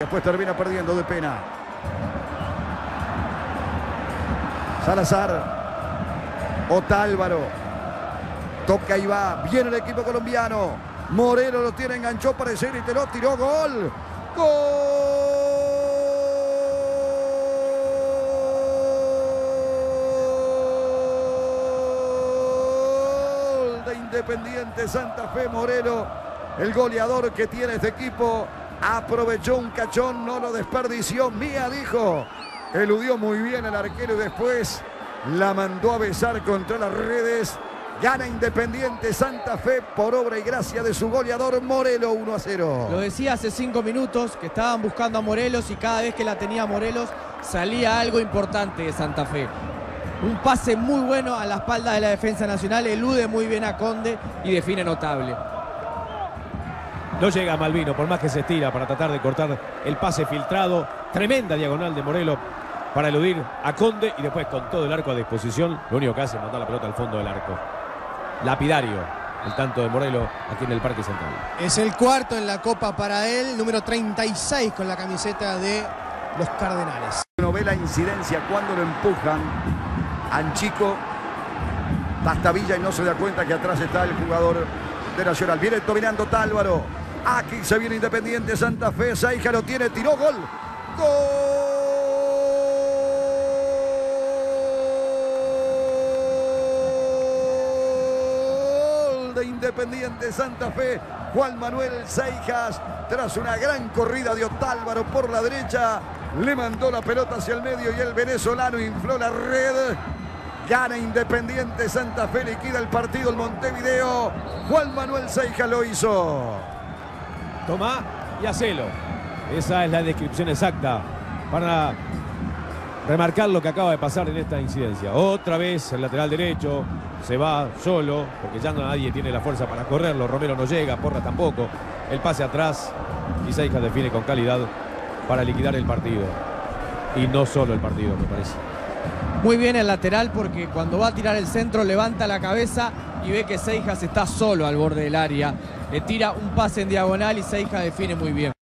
Después termina perdiendo de pena. Salazar. Otálvaro. Toca y va. Viene el equipo colombiano. Moreno lo tiene, enganchó para el y te lo tiró. Gol. Gol de Independiente Santa Fe Moreno. El goleador que tiene este equipo aprovechó un cachón, no lo desperdició. Mía dijo. Eludió muy bien el arquero y después la mandó a besar contra las redes. Gana Independiente Santa Fe por obra y gracia de su goleador Morelo 1 a 0. Lo decía hace cinco minutos que estaban buscando a Morelos y cada vez que la tenía Morelos salía algo importante de Santa Fe. Un pase muy bueno a la espalda de la defensa nacional, elude muy bien a Conde y define notable. No llega Malvino, por más que se estira para tratar de cortar el pase filtrado. Tremenda diagonal de Morelo para eludir a Conde y después con todo el arco a disposición, lo único que hace es mandar la pelota al fondo del arco. Lapidario, el tanto de Morelo aquí en el Parque Central. Es el cuarto en la Copa para él, número 36 con la camiseta de los Cardenales. Uno ve la incidencia cuando lo empujan. Anchico, Villa y no se da cuenta que atrás está el jugador de Nacional. Viene dominando Tálvaro. Aquí se viene Independiente Santa Fe. Saija lo tiene, tiró gol. Gol de Independiente Santa Fe. Juan Manuel Seijas, tras una gran corrida de Otálvaro por la derecha, le mandó la pelota hacia el medio y el venezolano infló la red. Gana Independiente Santa Fe, liquida el partido el Montevideo. Juan Manuel Seijas lo hizo. Tomá y hacelo. Esa es la descripción exacta para remarcar lo que acaba de pasar en esta incidencia. Otra vez el lateral derecho se va solo, porque ya nadie tiene la fuerza para correrlo. Romero no llega, Porra tampoco. El pase atrás y Seijas define con calidad para liquidar el partido. Y no solo el partido, me parece. Muy bien el lateral porque cuando va a tirar el centro levanta la cabeza y ve que Seijas está solo al borde del área. Le tira un pase en diagonal y Seijas define muy bien.